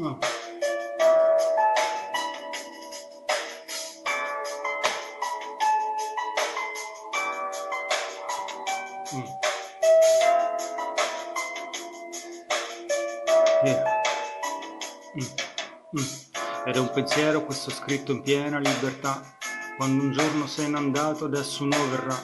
Mm. Mm. Yeah. Mm. È un pensiero questo scritto in piena libertà. Quando un giorno se n'è andato, adesso uno verrà.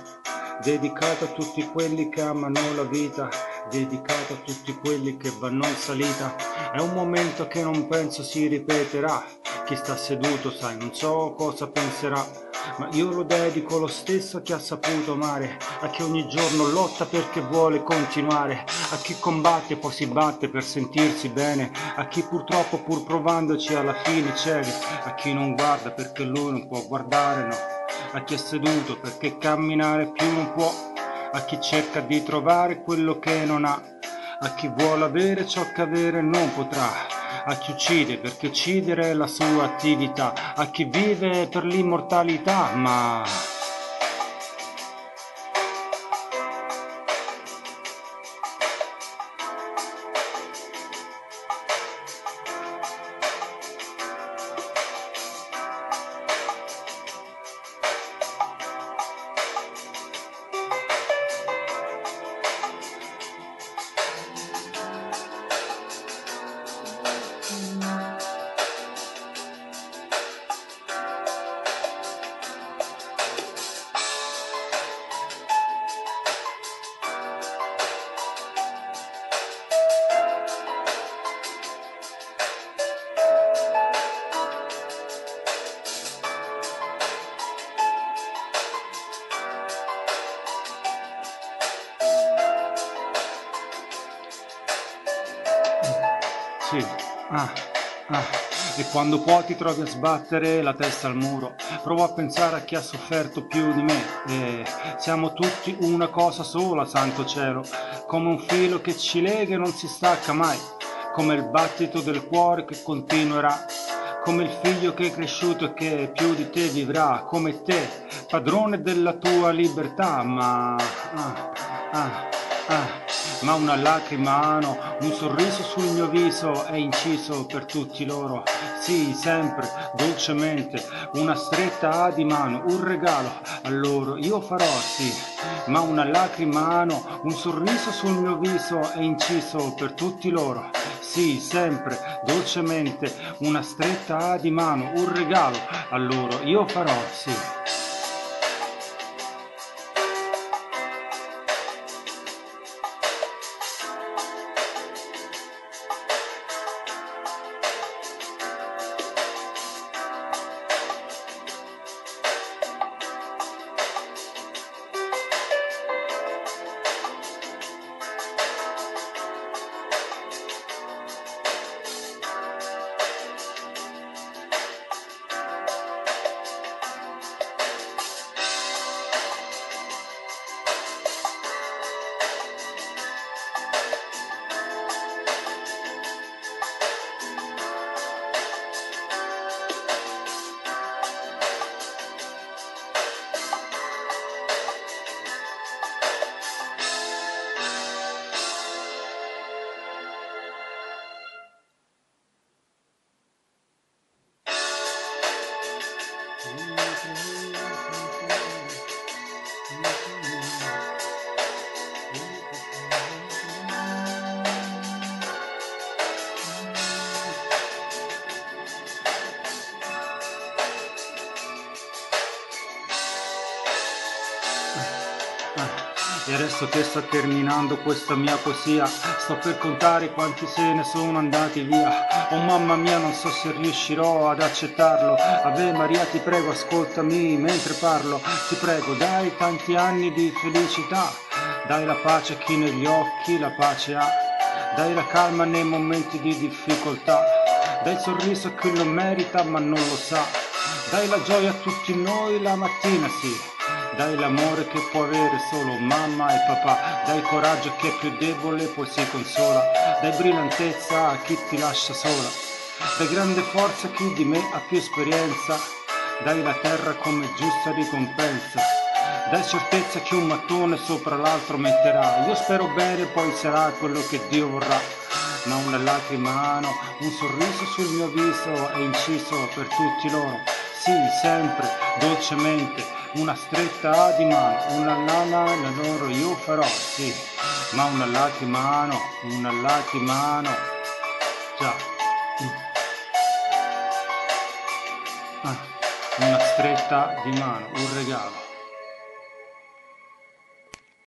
Dedicato a tutti quelli che amano la vita, dedicato a tutti quelli che vanno in salita. È un momento che non penso si ripeterà. Chi sta seduto, sai, non so cosa penserà ma io lo dedico lo stesso a chi ha saputo amare, a chi ogni giorno lotta perché vuole continuare, a chi combatte e poi si batte per sentirsi bene, a chi purtroppo pur provandoci alla fine cede, a chi non guarda perché lui non può guardare, no, a chi è seduto perché camminare più non può, a chi cerca di trovare quello che non ha, a chi vuole avere ciò che avere non potrà a chi uccide perché uccidere è la sua attività, a chi vive per l'immortalità, ma... Sì, ah, ah. E quando poi ti trovi a sbattere la testa al muro, provo a pensare a chi ha sofferto più di me. E siamo tutti una cosa sola, santo cielo, come un filo che ci lega e non si stacca mai, come il battito del cuore che continuerà. Come il figlio che è cresciuto e che più di te vivrà, come te, padrone della tua libertà, ma... Ah, ah, ah ma una lacrima no, un sorriso sul mio viso è inciso per tutti loro. Sì, sempre, dolcemente, una stretta di mano, un regalo a loro io farò, sì, ma una lacrima no, un sorriso sul mio viso è inciso per tutti loro. Sì, sempre, dolcemente, una stretta di mano, un regalo a loro io farò, sì. E adesso che sta terminando questa mia poesia Sto per contare quanti se ne sono andati via. Oh mamma mia non so se riuscirò ad accettarlo. Ave Maria ti prego ascoltami mentre parlo. Ti prego dai tanti anni di felicità. Dai la pace a chi negli occhi la pace ha. Dai la calma nei momenti di difficoltà. Dai il sorriso a chi lo merita ma non lo sa. Dai la gioia a tutti noi la mattina sì dai l'amore che può avere solo mamma e papà, dai coraggio a chi è più debole poi si consola, dai brillantezza a chi ti lascia sola, dai grande forza a chi di me ha più esperienza, dai la terra come giusta ricompensa, dai certezza che un mattone sopra l'altro metterà, io spero bene poi sarà quello che Dio vorrà. ma una lacrima no, un sorriso sul mio viso è inciso per tutti loro. Sì, sempre, dolcemente, una stretta di mano, una lana la loro io farò, sì, ma una lacrima no, una lacrima no. Già. Ah, una stretta di mano, un regalo.